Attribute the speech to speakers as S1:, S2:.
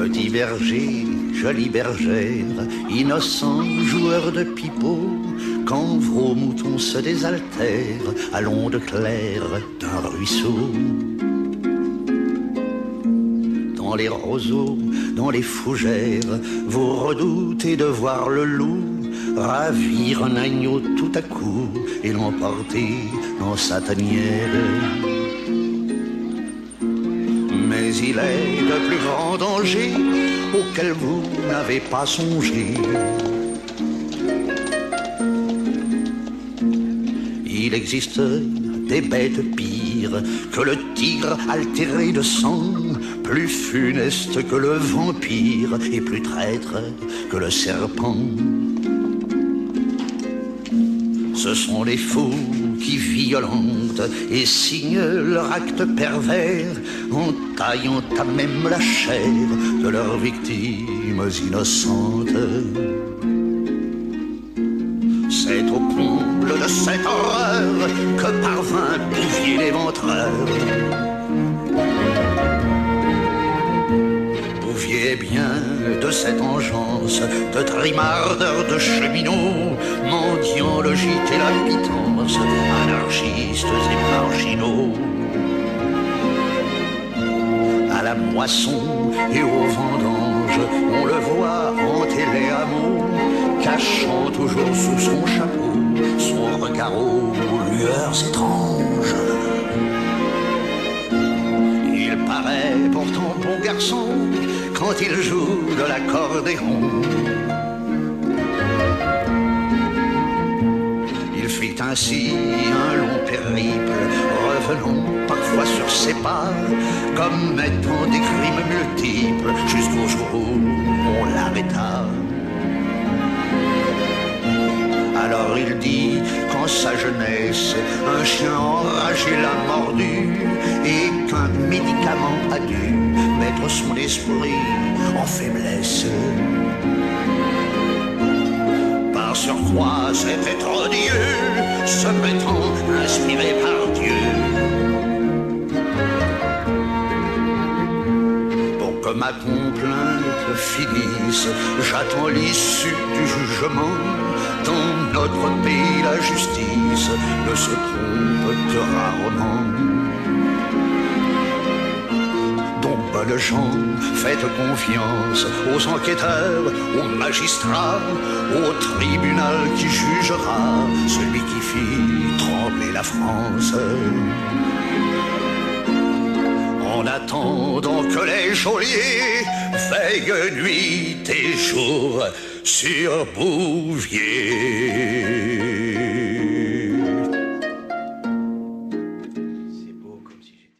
S1: Petit berger, jolie bergère, innocent joueur de pipeau, quand vos moutons se désaltèrent à l'onde claire d'un ruisseau. Dans les roseaux, dans les fougères, vous redoutez de voir le loup ravir un agneau tout à coup et l'emporter dans sa tanière. Mais il est de plus grands dangers auxquels vous n'avez pas songé. Il existe des bêtes pires que le tigre altéré de sang, plus funeste que le vampire et plus traître que le serpent. Ce sont les fous qui violentent et signent leur acte pervers en taillant à même la chair de leurs victimes innocentes. C'est au comble de cette horreur que parvint Bouvier l'éventreur. Bien de cette engeance, de trimardeur de cheminots, mendiant le gîte et la pitance, anarchistes et marginaux. À la moisson et aux vendanges, on le voit hanter les hameaux, cachant toujours sous son chapeau son regard aux lueurs étranges. Il paraît pourtant bon garçon quand il joue de l'accordéon. Il fit ainsi un long périple, revenant parfois sur ses pas, commettant des crimes multiples jusqu'au jour où on l'arrêta. Alors il dit qu'en sa jeunesse, un chien enragé l'a mordu qu'un médicament a dû mettre son esprit en faiblesse. Par surcroît, c'était odieux, se mettant inspiré par Dieu. Pour que ma complainte finisse, j'attends l'issue du jugement. Dans notre pays, la justice ne se trompe que rarement. Bonnes gens, faites confiance aux enquêteurs, aux magistrats, au tribunal qui jugera celui qui fit trembler la France. En attendant que les geôliers veillent nuit et jour sur Bouvier.